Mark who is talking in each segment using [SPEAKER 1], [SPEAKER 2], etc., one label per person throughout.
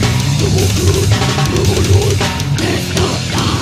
[SPEAKER 1] Never good, never good, it's not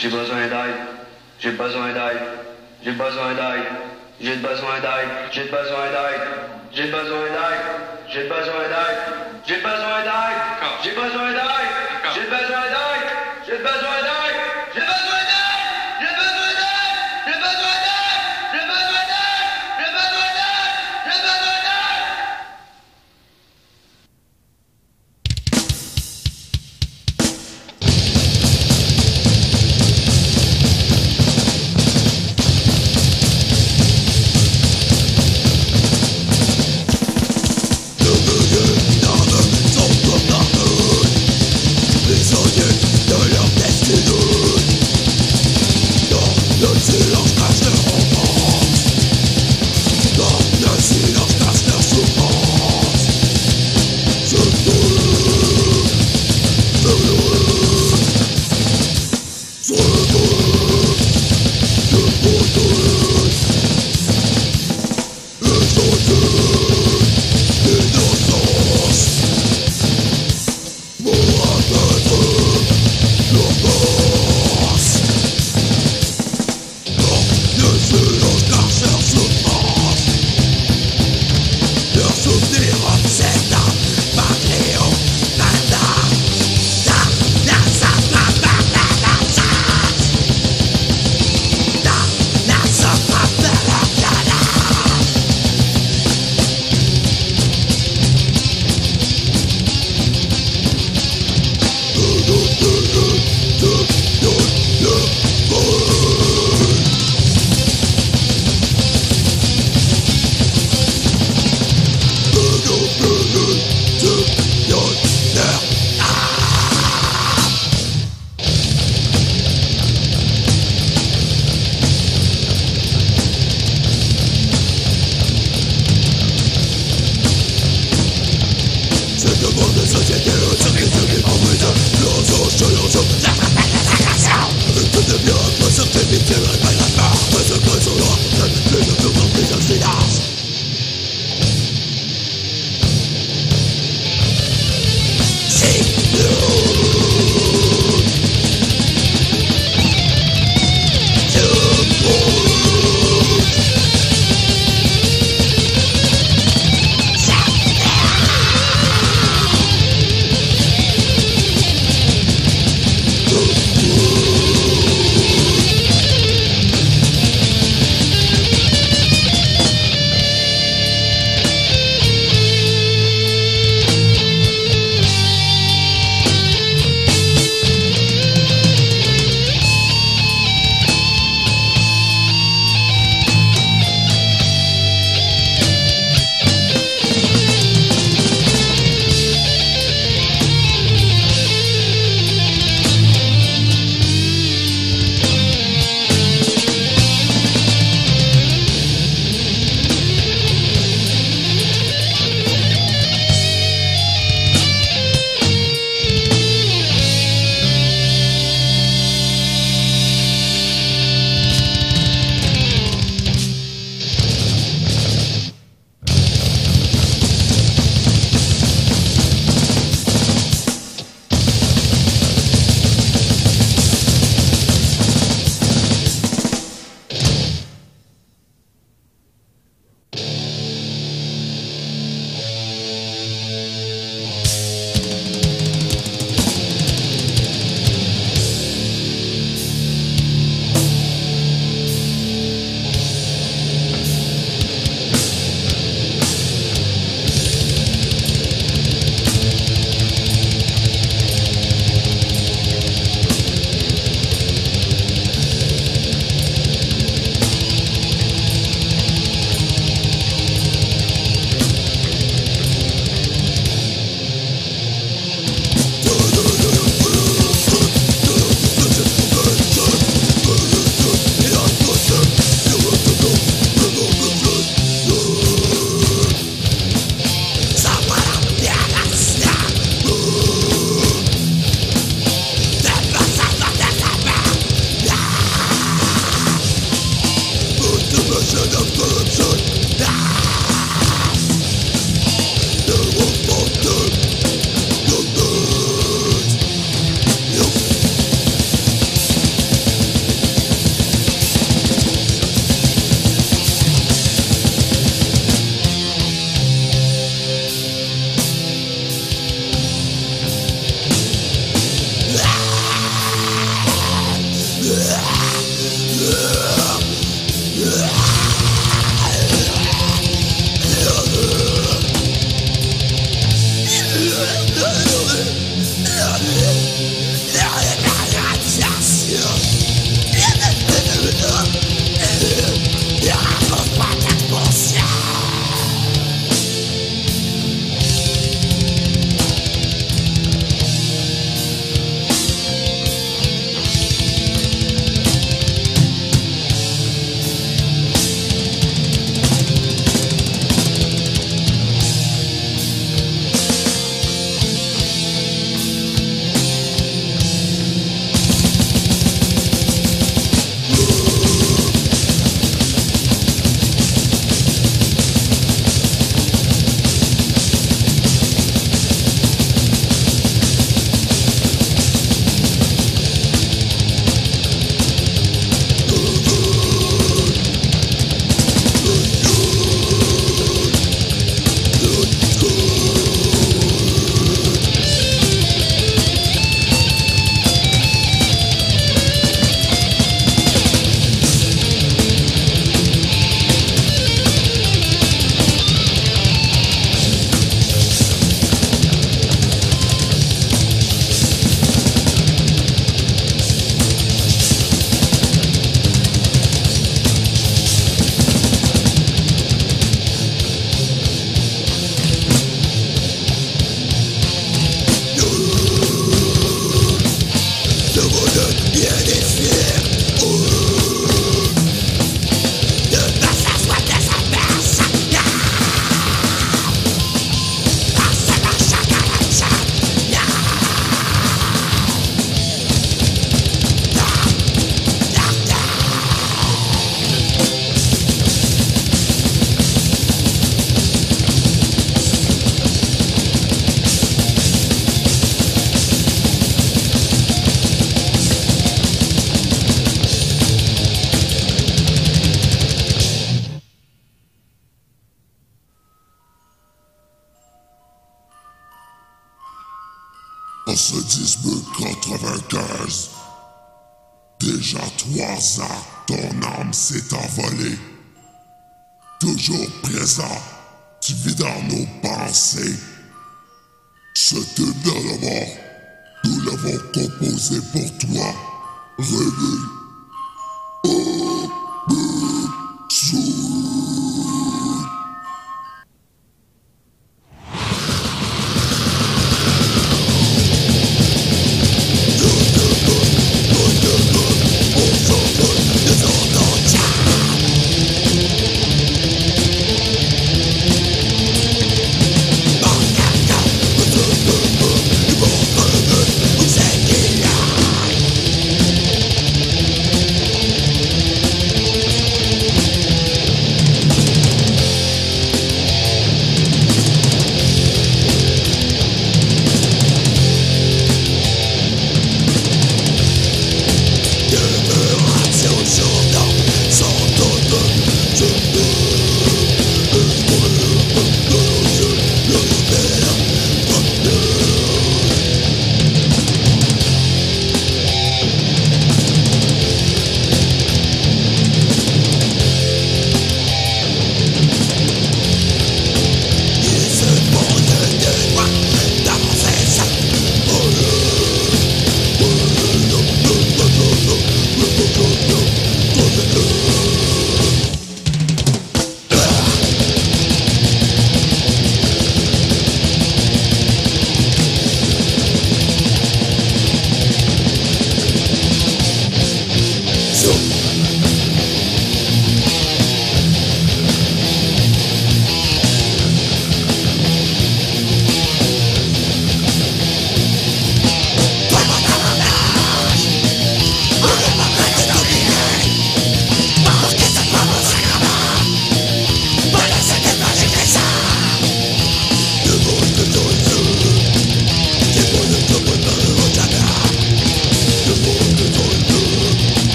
[SPEAKER 1] J'ai besoin d'aide. J'ai besoin d'aide. J'ai besoin d'aide. J'ai besoin d'aide. J'ai besoin d'aide. J'ai besoin d'aide. J'ai besoin d'aide. J'ai besoin d'aide.